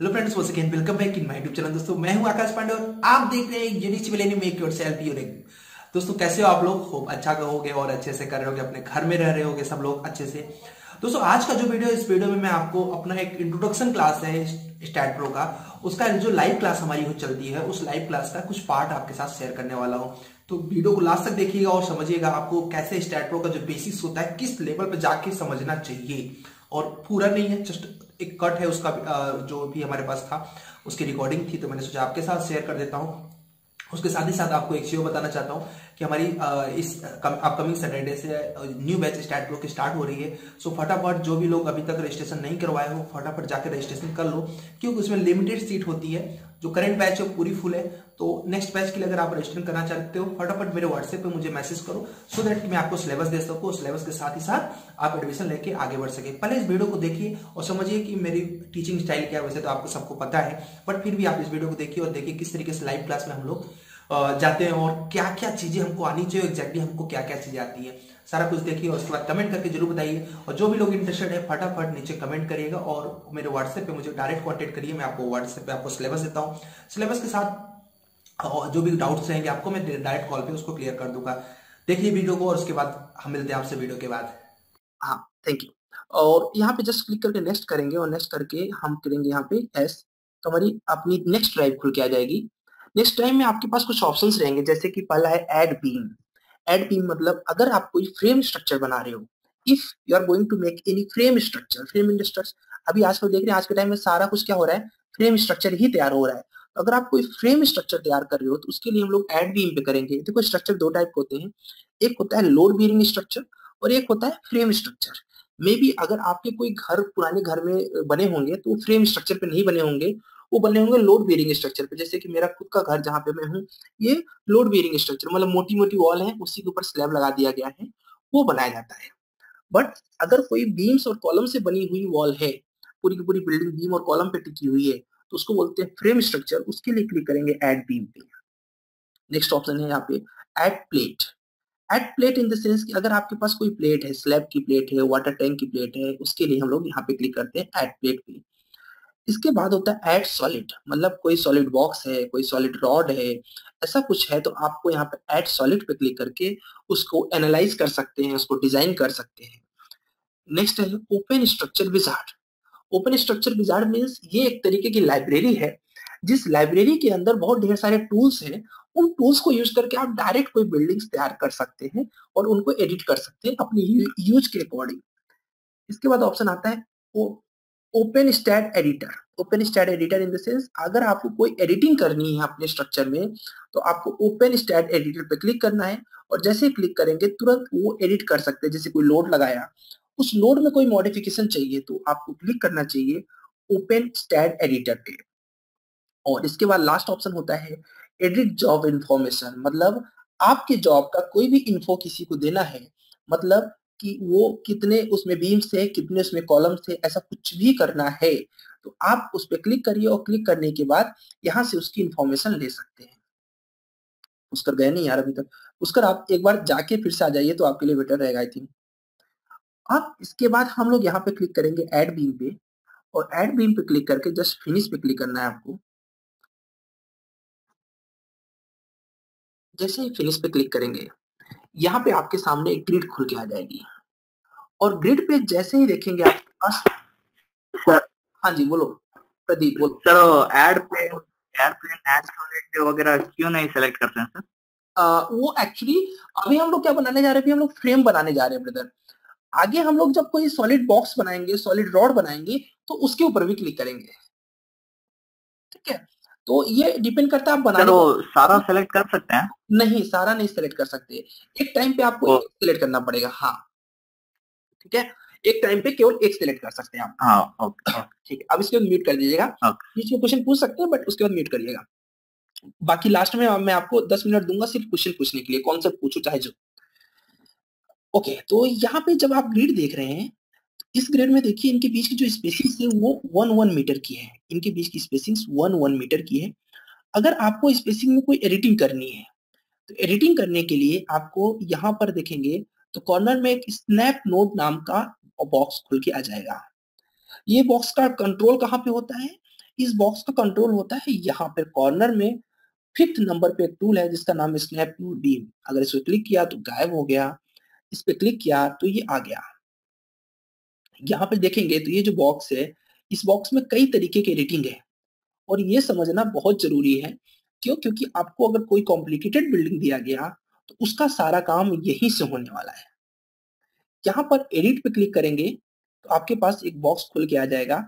Hello friends once again welcome back in my YouTube channel दोस्तों, मैं हूँ आकाश पांडे और आप देख रहे हैं unique villainy make yourself unique दोस्तों, कैसे हो आप लोग? होप अच्छा कहोगे और अच्छे से कर रहे होगे, अपने घर में रह रहे होगे सब लोग अच्छे से। दोस्तों, आज का जो वीडियो इस वीडियो में मैं आपको अपना एक इंट्रोडक्शन क्लास है स्टैट प्रो का। उसका जो लाइव क्लास हमारी हो चलती है, उस लाइव क्लास का कुछ पार्ट आपके साथ शेयर करने वाला हूँ। तो वीडियो को लास्ट तक देखिएगा और समझिएगा आपको कैसे स्टैट प्रो का जो बेसिक्स होता है, किस लेवल पर जाके समझना चाहिए। और पूरा नहीं है जस्ट एक कट है उसका जो भी हमारे पास था, उसकी रिकॉर्डिंग थी तो मैंने सोचा आपके साथ शेयर कर देता हूँ। उसके साथ ही साथ आपको एक चीज़ बताना चाहता हूँ। कि हमारी इस अपकमिंग सैटरडे से न्यू बैच स्टार्ट की स्टार्ट हो रही है। सो फटाफट जो भी लोग अभी तक रजिस्ट्रेशन नहीं करवाए हो, फटाफट जाकर रजिस्ट्रेशन कर लो, क्योंकि उसमें लिमिटेड सीट होती है, जो करंट बैच है पूरी फुल है। तो नेक्स्ट बैच के लिए अगर आप रजिस्ट्रेशन करना चाहते हो, फटाफट मेरे व्हाट्सएप पे मुझे मैसेज करो सो दैट कि मैं आपको सिलेबस दे सकूँ सिलेबस के साथ ही साथ आप एडमिशन लेके आगे बढ़ सके। पहले इस वीडियो को देखिए और समझिए कि मेरी टीचिंग स्टाइल क्या है। वैसे तो आपको सबको पता है बट फिर भी आप इस वीडियो को देखिए और देखिए किस तरीके से लाइव क्लास में हम लोग जाते हैं और क्या क्या चीज़ें हमको आनी चाहिए एग्जैक्टली हमको क्या क्या चीज़ें आती है। सारा कुछ देखिए और उसके बाद कमेंट करके ज़रूर बताइए। और जो भी लोग इंटरेस्टेड है, फटाफट नीचे कमेंट करिएगा और मेरे व्हाट्सएप पे मुझे डायरेक्ट कॉन्टेक्ट करिए, मैं आपको व्हाट्सएप पे आपको सिलेबस देता हूँ। सिलेबस के साथ और जो भी डाउट्स रहेंगे आपको मैं डायरेक्ट कॉल पे उसको क्लियर कर दूँगा। देखिए वीडियो को और उसके बाद हम मिलते हैं आपसे वीडियो के बाद। हाँ थैंक यू और यहाँ पे जस्ट क्लिक करके नेक्स्ट करेंगे और नेक्स्ट करके हम करेंगे यहाँ पे एस तो हमारी अपनी नेक्स्ट ड्राइव खुल के आ जाएगी। नेक्स्ट टाइम में आपके पास कुछ ऑप्शंस रहेंगे, जैसे कि पहला है एड बीम एड बीम मतलब अगर आप कोई फ्रेम स्ट्रक्चर बना रहे हो if you are going to make any frame structure frame structure अभी आजकल देख रहे हैं, आज के टाइम में सारा कुछ क्या हो रहा है? फ्रेम स्ट्रक्चर ही तैयार हो रहा है। तो अगर आप कोई फ्रेम स्ट्रक्चर तैयार कर रहे हो तो उसके लिए हम लोग एड बीम पे करेंगे। देखो स्ट्रक्चर दो टाइप होते हैं। एक होता है लोड बियरिंग स्ट्रक्चर और एक होता है फ्रेम स्ट्रक्चर मे बी अगर आपके कोई घर, पुराने घर में बने होंगे तो फ्रेम स्ट्रक्चर पे नहीं बने होंगे। वो बने होंगे लोड बियरिंग स्ट्रक्चर पे। जैसे कि मेरा खुद का घर जहाँ पे मैं हूँ, ये लोड बियरिंग स्ट्रक्चर मतलब मोटी मोटी वॉल है, उसी के ऊपर स्लैब लगा दिया गया है, वो बनाया जाता है। बट अगर कोई बीम्स और कॉलम से बनी हुई वॉल है, पूरी की पूरी बिल्डिंग बीम और कॉलम पे टिकी हुई है तो उसको बोलते हैं फ्रेम स्ट्रक्चर उसके लिए क्लिक करेंगे एड बीम पे। नेक्स्ट ऑप्शन है यहाँ पे add plate add plate in the sense कि अगर आपके पास कोई प्लेट है स्लैब की प्लेट है वाटर टैंक की प्लेट है, उसके लिए हम लोग यहाँ पे क्लिक करते हैं एड प्लेट पे। इसके बाद होता है एड सॉलिड मतलब कोई सॉलिड बॉक्स है, कोई सॉलिड रॉड है, ऐसा कुछ है तो आपको यहाँ पे एड सॉलिड पे क्लिक करके उसको एनालाइज कर सकते हैं, उसको डिज़ाइन कर सकते हैं। नेक्स्ट है open structure wizard open structure wizard means ये एक तरीके की लाइब्रेरी है, जिस लाइब्रेरी के अंदर बहुत ढेर सारे टूल्स हैं, उन टूल्स को यूज़ करके आप डायरेक्ट कोई बिल्डिंग्स तैयार कर सकते हैं और उनको एडिट कर सकते हैं अपनी यूज़ के अकॉर्डिंग इसके बाद ऑप्शन आता है open STAAD editor. Open STAAD editor in the sense अगर आपको कोई एडिटिंग करनी है अपने स्ट्रक्चर में तो आपको ओपन स्टैट एडिटर पे क्लिक करना है और जैसे क्लिक करेंगे, तुरंत वो एडिट कर सकते हैं। जैसे कोई लोड लगाया, उस लोड में कोई मॉडिफिकेशन चाहिए तो आपको क्लिक करना चाहिए ओपन स्टैट एडिटर पे। और इसके बाद लास्ट ऑप्शन होता है एडिट जॉब इंफॉर्मेशन मतलब आपके जॉब का कोई भी इन्फो किसी को देना है मतलब कि वो कितने उसमें बीम्स थे कितने उसमें कॉलम्स थे ऐसा कुछ भी करना है तो आप उस पर क्लिक करिए और क्लिक करने के बाद यहाँ से उसकी इंफॉर्मेशन ले सकते हैं। उसकर गए नहीं यार अभी तक। उसकर आप एक बार जाके फिर से आ जाइए तो आपके लिए बेटर रहेगा आई थिंक अब इसके बाद हम लोग यहाँ पे क्लिक करेंगे एड बीम पे और एड बीम पे क्लिक करके जस्ट फिनिश पे क्लिक करना है आपको। जैसे ही फिनिश पे क्लिक करेंगे, यहाँ पे आपके सामने एक ग्रिड खुल के आ जाएगी। और ग्रिड पे जैसे ही देखेंगे आपके पास सर। हाँ जी बोलो। प्रदीप बोलो। सर एड पे एड पे वगैरह क्यों नहीं सेलेक्ट करते हैं सर आ, वो एक्चुअली अभी हम लोग क्या बनाने जा रहे हैं? हम लोग फ्रेम बनाने जा रहे हैं ब्रदर आगे हम लोग जब कोई सॉलिड बॉक्स बनाएँगे सॉलिड रॉड बनाएँगे तो उसके ऊपर भी क्लिक करेंगे। ठीक है? तो ये डिपेंड करता है आप बनाने तो सारा सेलेक्ट कर सकते हैं। नहीं सारा नहीं सेलेक्ट कर सकते। एक टाइम पे आपको सेलेक्ट करना पड़ेगा हाँ। ठीक है? एक टाइम पे केवल एक सेलेक्ट कर सकते हैं आप। हाँ ठीक है। अब इसके बाद म्यूट कर दीजिएगा। बीच में क्वेश्चन पूछ सकते हैं बट उसके बाद म्यूट करिएगा। बाकी लास्ट में मैं आपको दस मिनट दूँगा सिर्फ़ क्वेश्चन पूछने के लिए कौन सा पूछो चाहे जो। ओके तो यहाँ पे जब आप ग्रिड देख रहे हैं इस ग्रेड में देखिए इनके बीच की जो स्पेसिंग है वो वन वन मीटर की है। इनके बीच की स्पेसिंग वन वन मीटर की है। अगर आपको स्पेसिंग में कोई एडिटिंग करनी है तो एडिटिंग करने के लिए आपको यहाँ पर देखेंगे तो कॉर्नर में एक स्नैप नोड नाम का बॉक्स खुल के आ जाएगा। ये बॉक्स का कंट्रोल कहाँ पे होता है? इस बॉक्स का कंट्रोल होता है यहाँ पे कॉर्नर में फिफ्थ नंबर पे एक टूल है जिसका नाम स्नैप टू बीम अगर इस पर क्लिक किया तो गायब हो गया। इस पर क्लिक किया तो ये आ गया। यहाँ पे देखेंगे तो ये जो बॉक्स है, इस बॉक्स में कई तरीके के एडिटिंग है। और ये समझना बहुत ज़रूरी है। क्यों? क्योंकि आपको अगर कोई कॉम्प्लिकेटेड बिल्डिंग दिया गया तो उसका सारा काम यहीं से होने वाला है। यहाँ पर एडिट पे क्लिक करेंगे तो आपके पास एक बॉक्स खुल के आ जाएगा।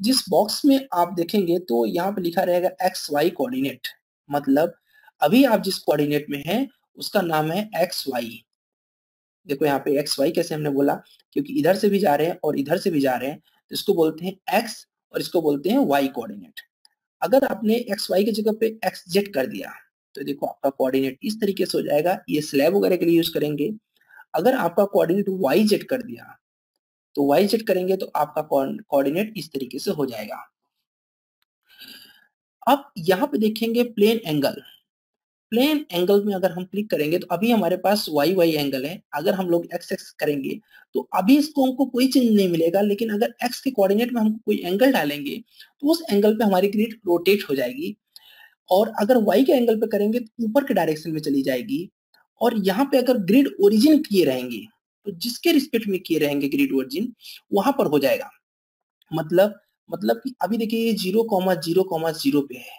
जिस बॉक्स में आप देखेंगे तो यहाँ पे लिखा रहेगा एक्स वाई कोऑर्डिनेट मतलब अभी आप जिस कोऑर्डिनेट में हैं, उसका नाम है एक्स वाई देखो यहाँ पे एक्स वाई कैसे हमने बोला, क्योंकि इधर से भी जा रहे हैं और इधर से भी जा रहे हैं तो इसको बोलते हैं एक्स और इसको बोलते हैं वाई कोऑर्डिनेट अगर आपने एक्स वाई की जगह पे एक्स जेड कर दिया तो देखो आपका कोऑर्डिनेट इस तरीके से हो जाएगा, ये स्लैब वगैरह के लिए यूज़ करेंगे। अगर आपका कोऑर्डिनेट वाई जेड कर दिया तो वाई जेड करेंगे तो आपका कोऑर्डिनेट इस तरीके से हो जाएगा। अब यहाँ पे देखेंगे प्लेन एंगल प्लेन एंगल में अगर हम क्लिक करेंगे तो अभी हमारे पास वाई वाई एंगल है। अगर हम लोग एक्स एक्स करेंगे तो अभी इसको हमको कोई चेंज नहीं मिलेगा, लेकिन अगर एक्स के कोऑर्डिनेट में हम कोई एंगल डालेंगे तो उस एंगल पे हमारी ग्रिड रोटेट हो जाएगी। और अगर वाई के एंगल पे करेंगे तो ऊपर के डायरेक्शन में चली जाएगी और यहाँ पे अगर ग्रिड ओरिजिन किए रहेंगे तो जिसके रिस्पेक्ट में किए रहेंगे ग्रिड ओरिजिन वहाँ पर हो जाएगा। मतलब मतलब कि अभी देखिए ये zero comma zero comma zero पे है।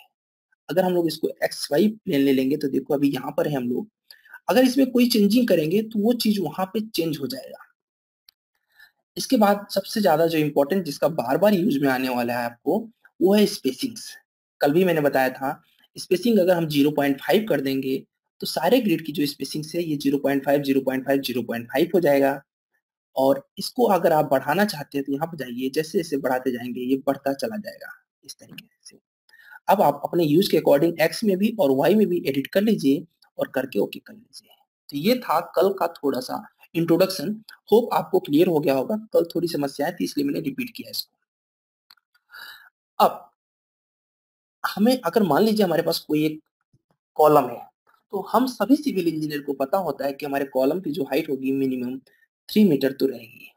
अगर हम लोग इसको एक्स वाई प्लेन ले लेंगे तो देखो अभी यहाँ पर है हम लोग। अगर इसमें कोई चेंजिंग करेंगे तो वो चीज़ वहाँ पे चेंज हो जाएगा। इसके बाद सबसे ज़्यादा जो इंपॉर्टेंट जिसका बार बार यूज़ में आने वाला है आपको, वो है स्पेसिंग्स कल भी मैंने बताया था स्पेसिंग अगर हम 0.5 कर देंगे तो सारे ग्रिड की जो स्पेसिंग है ये 0.5, 0.5, 0.5 हो जाएगा। और इसको अगर आप बढ़ाना चाहते हैं तो यहाँ पर जाइए जैसे जैसे बढ़ाते जाएँगे ये बढ़ता चला जाएगा इस तरीके से। अब आप अपने यूज़ के अकॉर्डिंग एक्स में भी और वाई में भी एडिट कर लीजिए और करके ओके कर लीजिए। तो ये था कल का थोड़ा सा इंट्रोडक्शन होप आपको क्लियर हो गया होगा। कल थोड़ी समस्या थी इसलिए मैंने रिपीट किया इसको। अब हमें अगर मान लीजिए हमारे पास कोई एक कॉलम है तो हम सभी सिविल इंजीनियर को पता होता है कि हमारे कॉलम की जो हाइट होगी मिनिमम थ्री मीटर तो रहेगी।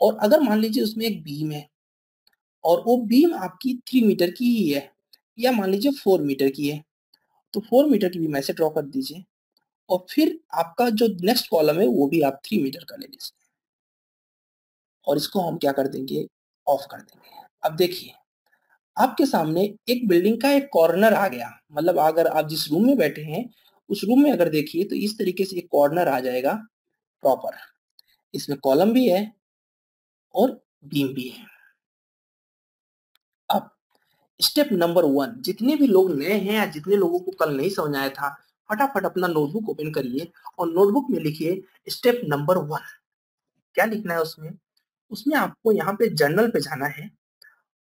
और अगर मान लीजिए उसमें एक बीम है, और वो बीम आपकी थ्री मीटर की ही है, या मान लीजिए फोर मीटर की है तो फोर मीटर की बीम ऐसे ड्रॉ कर दीजिए, और फिर आपका जो नेक्स्ट कॉलम है, वो भी आप थ्री मीटर का ले लीजिए। और इसको हम क्या कर देंगे? ऑफ़ कर देंगे। अब देखिए आपके सामने एक बिल्डिंग का एक कॉर्नर आ गया। मतलब अगर आप जिस रूम में बैठे हैं, उस रूम में अगर देखिए तो इस तरीके से एक कॉर्नर आ जाएगा प्रॉपर। इसमें कॉलम भी है और बीम भी है। अब, स्टेप नंबर वन, जितने भी लोग नए हैं या जितने लोगों को कल नहीं समझ आया था, फटाफट अपना नोटबुक ओपन करिए और नोटबुक में लिखिए स्टेप नंबर वन क्या लिखना है उसमें? उसमें आपको यहाँ पे जर्नल पे जाना है।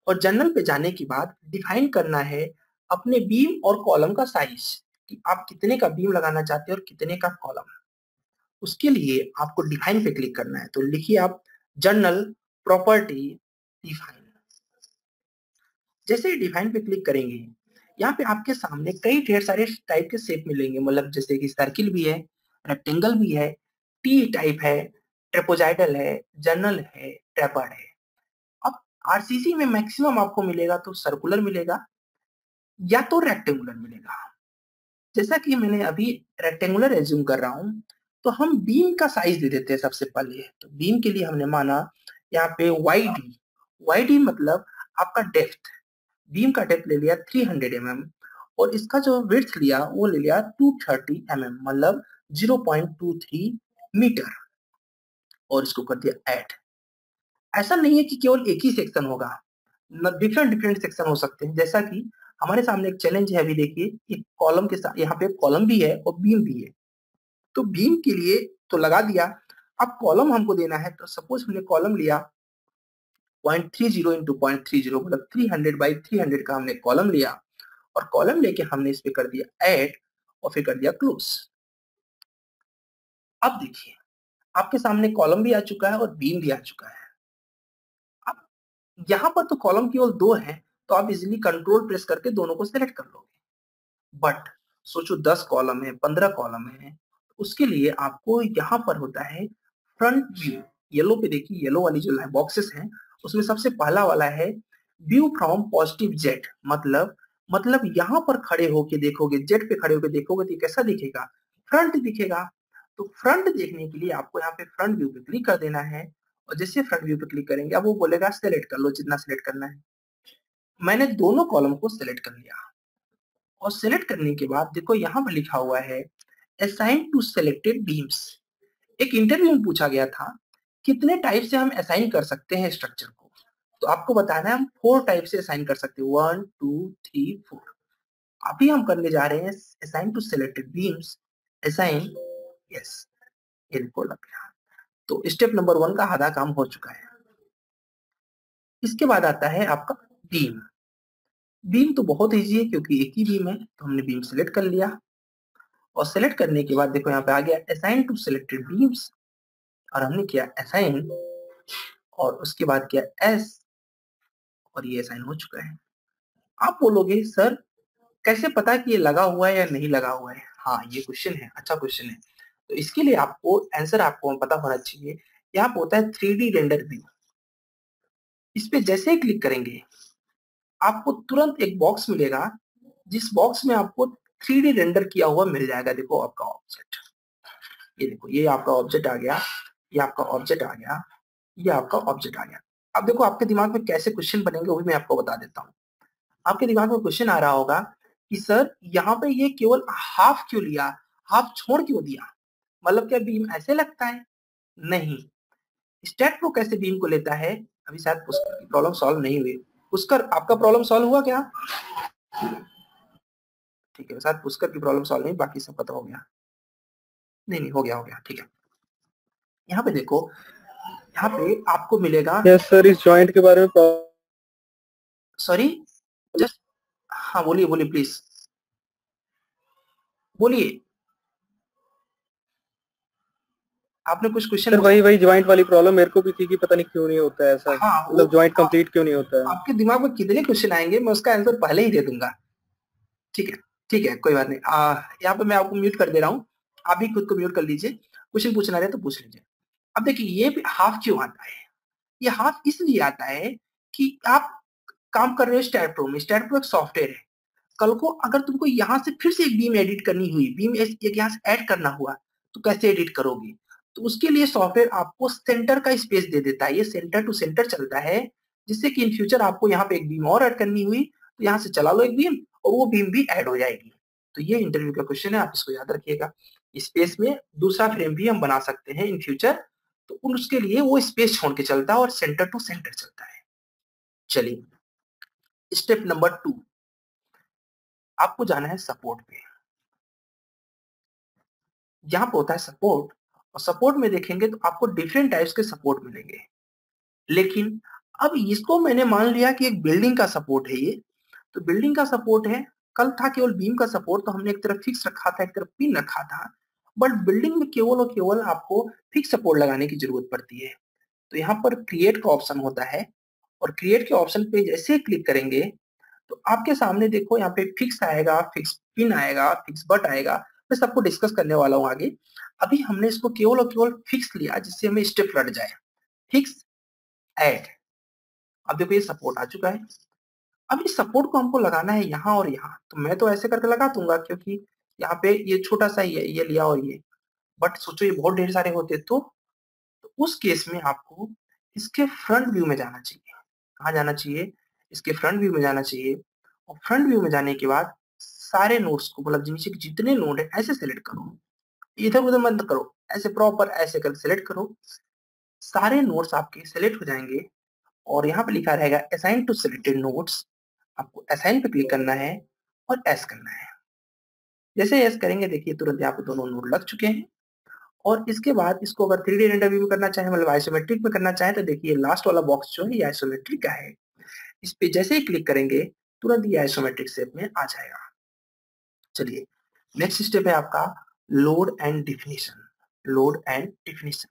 और जर्नल पे जाने के बाद डिफाइन करना है अपने बीम और कॉलम का साइज़ कि आप कितने का बीम लगाना चाहते हैं और कितने का कॉलम उसके लिए आपको डिफाइन पे क्लिक करना है। तो लिखिए आप जर्नल प्रॉपर्टी डिफाइन जैसे ही डिफाइन पे क्लिक करेंगे, यहाँ पे आपके सामने कई ढेर सारे टाइप के शेप मिलेंगे। मतलब जैसे कि सर्किल भी है रेक्टेंगल भी है टी टाइप है ट्रेपोजाइडल है जनरल है ट्रेपर्ड है। आरसीसी में मैक्सिमम आपको मिलेगा तो सर्कुलर मिलेगा या तो रेक्टेंगुलर मिलेगा। जैसा कि मैंने अभी रेक्टेंगुलर एज्यूम कर रहा हूँ तो हम बीम का साइज़ दे देते हैं सबसे पहले। तो बीम के लिए हमने माना यहाँ पे वाई डी वाई डी मतलब आपका डेप्थ बीम का डेप्थ ले लिया 300 हंड्रेड mm और इसका जो विड्थ लिया वो ले लिया 230 थर्टी mm मतलब 0.23 मीटर और इसको कर दिया ऐड ऐसा नहीं है कि केवल एक ही सेक्शन होगा। डिफरेंट डिफरेंट सेक्शन हो सकते हैं। जैसा कि हमारे सामने एक चैलेंज है अभी देखिए एक कॉलम के साथ यहाँ पे कॉलम भी है और बीम भी है। तो बीम के लिए तो लगा दिया। अब कॉलम हमको देना है। तो सपोज़ हमने कॉलम लिया। Point three zero into point three zero मतलब three hundred by three hundred का हमने कॉलम लिया। और कॉलम लेके हमने इस पे कर दिया ऐड और फिर कर दिया क्लोज अब देखिए, आपके सामने कॉलम भी आ चुका है और बीम भी आ चुका है। यहाँ पर तो कॉलम केवल दो है तो आप इजिली कंट्रोल प्रेस करके दोनों को सिलेक्ट कर लोगे। बट सोचो दस कॉलम है, पंद्रह कॉलम है उसके लिए आपको यहाँ पर होता है फ्रंट व्यू येलो पे देखिए येलो वाली जो बॉक्सेस हैं, उसमें सबसे पहला वाला है व्यू फ्रॉम पॉजिटिव जेट मतलब मतलब यहाँ पर खड़े होके देखोगे जेट पे खड़े होके देखोगे तो कैसा दिखेगा? फ्रंट दिखेगा। तो फ्रंट देखने के लिए आपको यहाँ पे फ्रंट व्यू पे क्लिक कर देना है। और जैसे फ्रंट व्यू पे क्लिक करेंगे, अब वो बोलेगा सेलेक्ट कर लो जितना सेलेक्ट करना है. मैंने दोनों कॉलम को सिलेक्ट कर लिया। और सिलेक्ट करने के बाद देखो यहाँ पर लिखा हुआ है असाइन टू सेलेक्टेड बीम्स एक इंटरव्यू में पूछा गया था, कितने टाइप से हम असाइन कर सकते हैं स्ट्रक्चर को? तो आपको बताना है, हम फोर टाइप से असाइन कर सकते हैं। वन टू थ्री फोर अभी हम करने जा रहे हैं assign to selected beams assign yes ये देखो लग गया तो स्टेप नंबर वन का आधा काम हो चुका है। इसके बाद आता है आपका बीम बीम तो बहुत ईजी है क्योंकि एक ही बीम है तो हमने बीम सेलेक्ट कर लिया। और सेलेक्ट करने के बाद देखो यहाँ पे आ गया असाइन टू सिलेक्टेड बीम्स और हमने किया असाइन और उसके बाद किया एस और ये असाइन हो चुका है। आप बोलोगे, सर, कैसे पता कि ये लगा हुआ है या नहीं लगा हुआ है? हाँ ये क्वेश्चन है अच्छा क्वेश्चन है। तो इसके लिए आपको आंसर आपको पता होना चाहिए यहाँ पे होता है थ्री डी रेंडर व्यू इस पे जैसे ही क्लिक करेंगे, आपको तुरंत एक बॉक्स मिलेगा, जिस बॉक्स में आपको थ्री डी रेंडर किया हुआ मिल जाएगा। देखो आपका ऑब्जेक्ट ये देखो, ये आपका ऑब्जेक्ट आ गया, ये आपका ऑब्जेक्ट आ गया, ये आपका ऑब्जेक्ट आ गया। अब देखो आपके दिमाग में कैसे क्वेश्चन बनेंगे वो भी मैं आपको बता देता हूँ। आपके दिमाग में क्वेश्चन आ रहा होगा कि, सर, यहाँ पे ये केवल हाफ़ क्यों लिया? हाफ़ छोड़ क्यों दिया? मतलब क्या बीम ऐसे लगता है? नहीं। स्टेट को कैसे बीम को लेता है अभी शायद प्रॉब्लम सॉल्व नहीं हुई। पुष्कर आपका प्रॉब्लम सॉल्व हुआ क्या? ठीक है शायद पुष्कर की प्रॉब्लम सॉल्व नहीं बाकी सब पता हो गया। नहीं नहीं हो गया हो गया ठीक है। यहाँ पे देखो यहाँ पे आपको मिलेगा यस सर इस जॉइंट के बारे में सॉरी जस्ट हाँ बोलिए बोलिए प्लीज़ बोलिए। आपने कुछ क्वेश्चन वही वही ज्वाइंट वाली प्रॉब्लम मेरे को भी थी कि पता नहीं क्यों नहीं होता है ऐसा हाँ, मतलब ज्वाइंट कंप्लीट क्यों नहीं होता है? आपके दिमाग में कितने क्वेश्चन आएँगे मैं उसका आंसर पहले ही दे दूँगा। ठीक है ठीक है कोई बात नहीं। यहाँ पे मैं आपको म्यूट कर दे रहा हूँ। आप भी खुद को म्यूट कर लीजिए। क्वेश्चन पूछना रहे तो पूछ लीजिए। अब देखिए ये हाफ़ क्यों आता है? ये हाफ़ इसलिए आता है कि आप काम कर रहे हो स्टैट प्रो में। स्टैट प्रो एक सॉफ्टवेयर है। कल को अगर तुमको यहाँ से फिर से एक बीम एडिट करनी हुई बीम एक यहाँ से ऐड करना हुआ तो कैसे एडिट करोगे? तो उसके लिए सॉफ्टवेयर आपको सेंटर का स्पेस दे देता है। ये सेंटर टू सेंटर चलता है, जिससे कि इन फ्यूचर आपको यहाँ पे एक बीम और ऐड करनी हुई तो यहाँ से चला लो एक बीम और वो बीम भी ऐड हो जाएगी। तो ये इंटरव्यू का क्वेश्चन है, आप इसको याद रखिएगा। स्पेस में दूसरा फ्रेम भी हम बना सकते हैं इन फ्यूचर तो उसके लिए वो स्पेस छोड़ के चलता है और सेंटर टू सेंटर चलता है। चलिए स्टेप नंबर टू आपको जाना है सपोर्ट पे। यहाँ पे होता है सपोर्ट और सपोर्ट में देखेंगे तो आपको डिफरेंट टाइप्स के सपोर्ट मिलेंगे। लेकिन अब इसको मैंने मान लिया कि एक बिल्डिंग का सपोर्ट है ये। तो बिल्डिंग का सपोर्ट है, कल था केवल बीम का सपोर्ट तो हमने एक तरफ़ फिक्स रखा था, एक तरफ़ पिन रखा था। बट बिल्डिंग में केवल और केवल आपको फिक्स सपोर्ट लगाने की ज़रूरत पड़ती है। तो यहाँ पर क्रिएट का ऑप्शन होता है और क्रिएट के ऑप्शन पे जैसे क्लिक करेंगे तो आपके सामने देखो यहाँ पे फिक्स आएगा फिक्स पिन आएगा फिक्स बट आएगा। मैं सबको डिस्कस करने वाला हूँ आगे। अभी हमने इसको केवल और केवल फिक्स लिया जिससे हमें स्टेप लट जाए। फिक्स एड अब देखो ये सपोर्ट आ चुका है। अब इस सपोर्ट को हमको लगाना है यहाँ और यहाँ। तो मैं तो ऐसे करके लगा दूँगा क्योंकि यहाँ पे ये छोटा सा ही है ये लिया और ये। बट सोचो ये बहुत ढेर सारे होते तो, तो उस केस में आपको इसके फ्रंट व्यू में जाना चाहिए। कहा जाना चाहिए? इसके फ्रंट व्यू में जाना चाहिए। और फ्रंट व्यू में जाने के बाद सारे नोट्स को मतलब के जितने नोट है, ऐसे सेलेक्ट करो। इधर उधर मत करो, ऐसे प्रॉपर ऐसे कर सेलेक्ट करो। सारे नोट्स आपके सेलेक्ट हो जाएँगे और यहाँ पे लिखा रहेगा असाइन टू सिलेक्टेड नोट्स आपको असाइन पे क्लिक करना है और एस करना है। जैसे एस करेंगे, देखिए तुरंत यहाँ पे दोनों नोट लग चुके हैं। और इसके बाद इसको अगर थ्री डी रेंडर व्यू में करना चाहे मतलब आइसोमेट्रिक में करना चाहे तो देखिए लास्ट वाला बॉक्स जो है, ये आइसोमेट्रिक का है। इस पे जैसे ही क्लिक करेंगे, तुरंत ये आइसोमेट्रिक शेप में आ जाएगा। चलिए नेक्स्ट स्टेप है आपका load and definition load and definition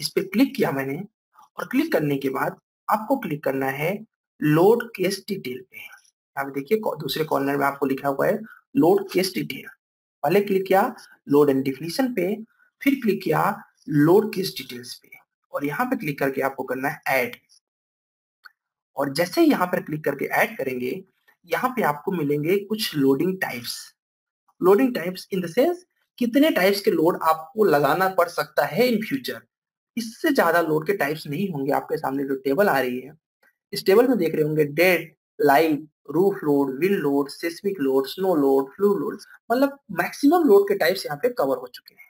इस पे क्लिक किया मैंने और क्लिक करने के बाद आपको क्लिक करना है लोड केस डिटेल पे। आप देखिए दूसरे कॉर्नर में आपको लिखा हुआ है लोड केस डिटेल पहले क्लिक किया लोड एंड डिफिनेशन पे, फिर क्लिक किया लोड केस डिटेल्स पे और यहाँ पे क्लिक करके आपको करना है ऐड और जैसे यहाँ पर क्लिक करके ऐड करेंगे यहाँ पे आपको मिलेंगे कुछ loading types loading types in the sense कितने टाइप्स के लोड आपको लगाना पड़ सकता है इन फ्यूचर इससे ज़्यादा लोड के टाइप्स नहीं होंगे आपके सामने जो टेबल आ रही है। इस टेबल में देख रहे होंगे dead live roof load wind load seismic load snow load fluid load मतलब मैक्सिमम लोड के टाइप्स यहाँ पे कवर हो चुके हैं।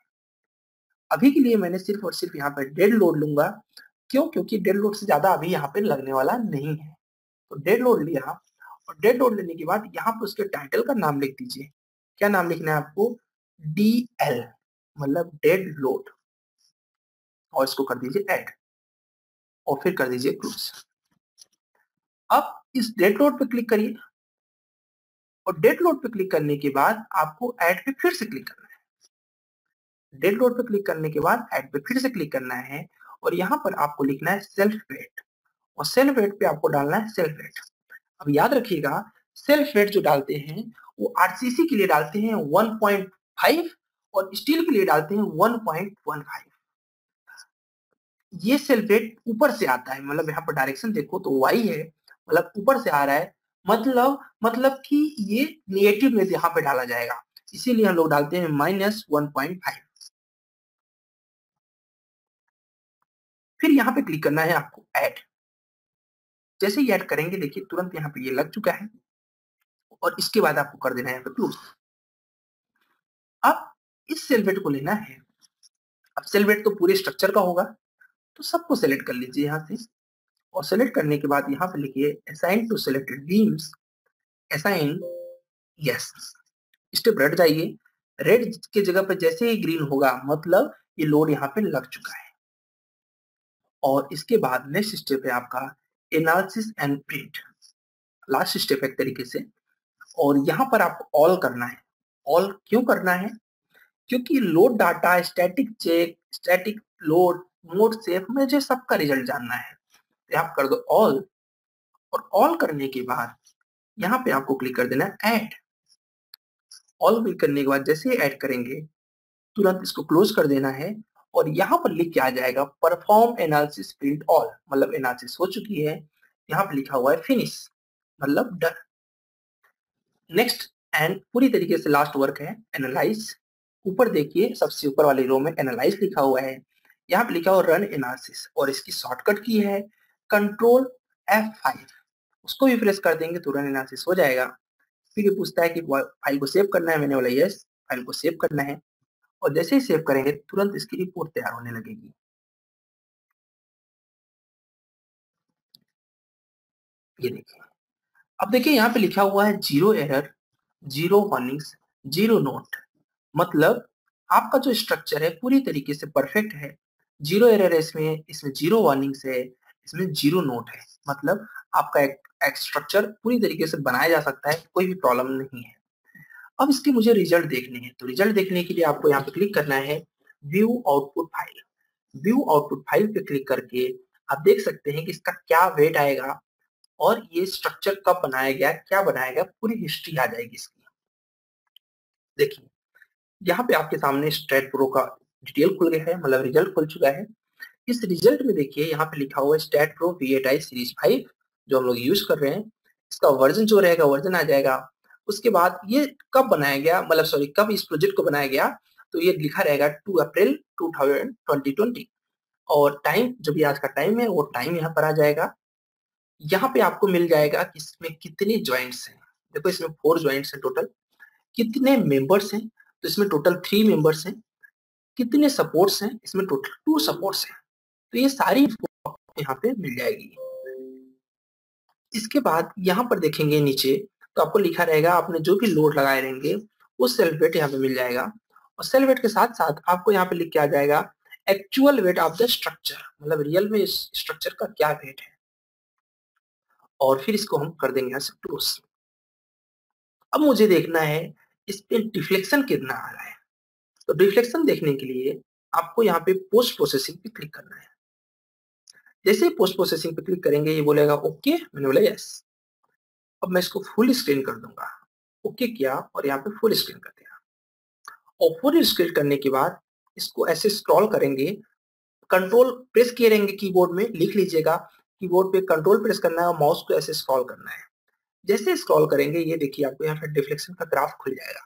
अभी के लिए मैंने सिर्फ़ और सिर्फ़ यहाँ पे डेड लोड लूँगा। क्यों? क्योंकि डेड लोड से ज़्यादा अभी यहाँ पे लगने वाला नहीं है। तो डेड लोड लिया और डेड लोड लेने के बाद यहाँ पर उसके टाइटल का नाम लिख दीजिए। क्या नाम लिखना है आपको? डी एल मतलब डेड लोड और इसको कर दीजिए ऐड और फिर कर दीजिए क्लोज अब इस डेड लोड पे क्लिक करिए। और डेड लोड पे क्लिक करने के बाद आपको ऐड पे फिर से क्लिक करना है। डेड लोड पे क्लिक करने के बाद ऐड पे फिर से क्लिक करना है। और यहाँ पर आपको लिखना है सेल्फ वेट और सेल्फ वेट पे आपको डालना है सेल्फ वेट अब याद रखिएगा सेल्फ वेट जो डालते हैं, वो आरसीसी के लिए डालते हैं 1.5 और स्टील के लिए डालते हैं 1.15 ये सेल्फ वेट ऊपर से आता है मतलब यहाँ पर डायरेक्शन देखो तो वाई है मतलब ऊपर से आ रहा है मतलब मतलब कि ये निगेटिव में यहाँ पे डाला जाएगा, इसीलिए हम लोग डालते हैं माइनस वन पॉइंट फाइव फिर यहाँ पे क्लिक करना है आपको ऐड जैसे ही ऐड करेंगे, देखिए तुरंत यहाँ पे ये लग चुका है। और इसके बाद आपको कर देना है यहाँ पे क्लोज अब इस सेलवेट को लेना है। अब सेलवेट तो पूरे स्ट्रक्चर का होगा तो सबको सेलेक्ट कर लीजिए यहाँ से। और सेलेक्ट करने के बाद यहाँ पे लिखिए assign to selected beams assign yes step रट जाइए। रेड के जगह पर जैसे ही ग्रीन होगा मतलब ये लोड यहाँ पे लग चुका है। और इसके बाद नेक्स्ट स्टेप है आपका analysis and print last step एक तरीके से। और यहाँ पर आपको ऑल करना है। ऑल क्यों करना है? क्योंकि load data static check static load mode safe मुझे सबका रिज़ल्ट जानना है। आप कर दो ऑल और ऑल करने के बाद यहाँ पे आपको क्लिक कर देना है ऐड ऑल क्लिक करने के बाद जैसे ही ऐड करेंगे, तुरंत इसको क्लोज कर देना है। और यहाँ पर लिख के आ जाएगा परफॉर्म एनालिसिस प्रिंट ऑल मतलब एनालिसिस हो चुकी है। यहाँ पे लिखा हुआ है फिनिश मतलब डन नेक्स्ट एंड पूरी तरीके से लास्ट वर्क है एनालाइज ऊपर देखिए, सबसे ऊपर वाले रो में एनालाइज लिखा हुआ है। यहाँ पे लिखा हुआ रन एनालिसिस और इसकी शॉर्टकट की है। कंट्रोल एफ़ फाइव उसको भी प्रेस कर देंगे तो रन एनालिसिस हो जाएगा। फिर ये पूछता है कि फ़ाइल को सेव करना है? मैंने बोला यस फ़ाइल को सेव करना है। और जैसे ही सेव करेंगे तुरंत इसकी रिपोर्ट तैयार होने लगेगी। ये देखिए अब देखिए यहाँ पे लिखा हुआ है zero error zero warnings zero note. मतलब आपका जो स्ट्रक्चर है पूरी तरीके से परफेक्ट है। ज़ीरो एरर है इसमें इसमें ज़ीरो वार्निंग्स है इसमें ज़ीरो नोट है। मतलब आपका एक, स्ट्रक्चर पूरी तरीके से बनाया जा सकता है कोई भी प्रॉब्लम नहीं है। अब इसके मुझे रिज़ल्ट देखने हैं। तो रिज़ल्ट देखने के लिए आपको यहाँ पे क्लिक करना है view output file view output file पे क्लिक करके आप देख सकते हैं कि इसका क्या वेट आएगा और ये स्ट्रक्चर कब बनाया गया, क्या बनाया गया, पूरी हिस्ट्री आ जाएगी इसकी। देखिए, यहाँ पे आपके सामने स्टेट प्रो का डिटेल खुल गया है मतलब रिज़ल्ट खुल चुका है। इस रिज़ल्ट में देखिए, यहाँ पे लिखा हुआ है STAAD Pro V series five जो हम लोग यूज़ कर रहे हैं। इसका वर्जन जो रहेगा वर्जन आ जाएगा उसके बाद ये कब बनाया गया? मतलब सॉरी कब इस प्रोजेक्ट को बनाया गया? तो ये लिखा रहेगा two April two thousand twenty twenty और टाइम जो भी आज का टाइम है, वो टाइम यहाँ पर आ जाएगा। यहाँ पे आपको मिल जाएगा कि इसमें कितने ज्वाइंट्स हैं। देखो इसमें फोर ज्वाइंट्स हैं टोटल कितने मेंबर्स हैं? तो इसमें टोटल थ्री मेंबर्स हैं। कितने सपोर्ट्स हैं? इसमें टोटल टू सपोर्ट्स हैं। तो ये सारी यहाँ पे मिल जाएगी। इसके बाद यहाँ पर देखेंगे नीचे तो आपको लिखा रहेगा, आपने जो भी लोड लगाए रहेंगे, वो सेल्फ वेट यहाँ पे मिल जाएगा। और सेल्फ वेट के साथ साथ आपको यहाँ पे लिख के आ जाएगा actual weight of the structure मतलब रियल में इस स्ट्रक्चर का क्या वेट है। और फिर इसको हम कर देंगे यहाँ से क्लोज अब मुझे देखना है, इस पे डिफ्लेक्शन कितना आ रहा है। तो डिफ्लेक्शन देखने के लिए आपको यहाँ पे पोस्ट प्रोसेसिंग पे क्लिक करना है। जैसे पोस्ट प्रोसेसिंग पे क्लिक करेंगे, ये बोलेगा ओके मैंने बोला यस अब मैं इसको फुल स्क्रीन कर दूँगा। ओके किया और यहाँ पे फुल स्क्रीन कर दिया। और फुल स्क्रीन करने के बाद इसको ऐसे स्क्रॉल करेंगे। कंट्रोल प्रेस किए रहेंगे कीबोर्ड में, लिख लीजिएगा कीबोर्ड पे कंट्रोल प्रेस करना है और माउस को ऐसे स्क्रॉल करना है। जैसे स्क्रॉल करेंगे, ये देखिए आपको यहाँ पे डिफ्लेक्शन का ग्राफ खुल जाएगा।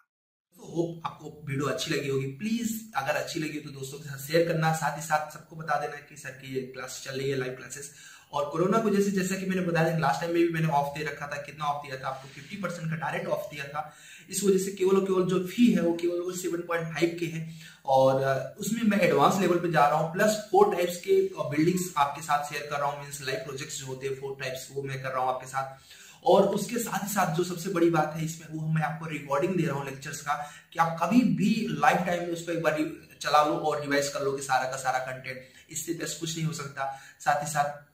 तो होप आपको वीडियो अच्छी लगी होगी। प्लीज़ अगर अच्छी लगी तो दोस्तों के साथ शेयर करना। साथ ही साथ सबको बता देना कि सर की क्लास चल रही है लाइव क्लासेस और कोरोना को जैसे जैसा कि मैंने बताया लास्ट टाइम में भी मैंने ऑफ़ दे रखा था, कितना ऑफ़ दिया था आपको? फिफ्टी परसेंट का डायरेक्ट ऑफ़ दिया था। इस वजह से केवल केवल जो फ़ी है, वो केवल सेवन पॉइंट फाइव के है। और उसमें मैं एडवांस लेवल पे जा रहा हूँ प्लस फोर टाइप्स के बिल्डिंग्स आपके साथ शेयर कर रहा हूँ मीन लाइव प्रोजेक्ट्स जो होते हैं फोर टाइप्स वो मैं कर रहा हूँ आपके साथ। और उसके साथ ही साथ जो सबसे बड़ी बात है इसमें, वो मैं आपको रिकॉर्डिंग दे रहा हूँ लेक्चर्स का, कि आप कभी भी लाइफ टाइम में उसको एक बार चला लो और रिवाइज कर लोगे सारा का सारा कंटेंट इससे बेस्ट कुछ नहीं हो सकता। साथ ही साथ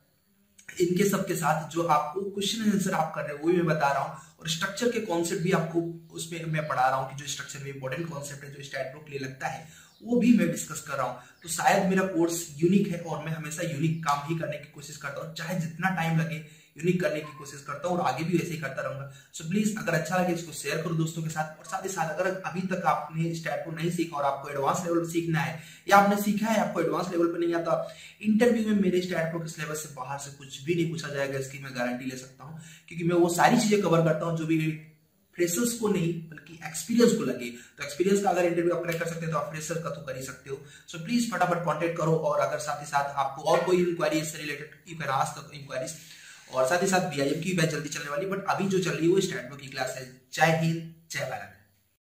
इनके सबके साथ जो आपको क्वेश्चन आंसर आप कर रहे हो, वो भी मैं बता रहा हूँ। और स्ट्रक्चर के कॉन्सेप्ट भी आपको उसमें मैं पढ़ा रहा हूँ कि जो स्ट्रक्चर में इंपॉर्टेंट कॉन्सेप्ट है, जो स्टैट बुक ले लगता है, वो भी मैं डिस्कस कर रहा हूँ। तो शायद मेरा कोर्स यूनिक है और मैं हमेशा यूनिक काम ही करने की कोशिश करता हूँ। चाहे जितना टाइम लगे यूनिक करने की कोशिश करता हूँ और आगे भी ऐसे ही करता रहूँगा। सो so, प्लीज़ अगर अच्छा लगे इसको शेयर करो दोस्तों के साथ और साथ ही साथ अगर अभी तक आपने स्टैट को नहीं सीखा और आपको एडवांस लेवल पर सीखना है या आपने सीखा है आपको एडवांस लेवल पर नहीं आता इंटरव्यू में मेरे स्टैट के सिलेबस से बाहर से कुछ भी नहीं पूछा जाएगा इसकी मैं गारंटी ले सकता हूँ। क्योंकि मैं वो सारी चीज़ें कवर करता हूँ जो भी फ्रेशर्स को नहीं बल्कि एक्सपीरियंस को लगे। तो एक्सपीरियंस का अगर इंटरव्यू आप क्रैक कर सकते हैं तो आप फ्रेशर का तो कर ही सकते हो। सो प्लीज़ फटाफट कॉन्टेक्ट करो और अगर साथ ही साथ आपको और कोई इंक्वायरी इससे रिलेटेड यू कैन और साथ ही साथ बीआईएम की बैच जल्दी चलने वाली बट अभी जो चल रही है वो स्टैंड की क्लास है। जय हिंद, जय भारत।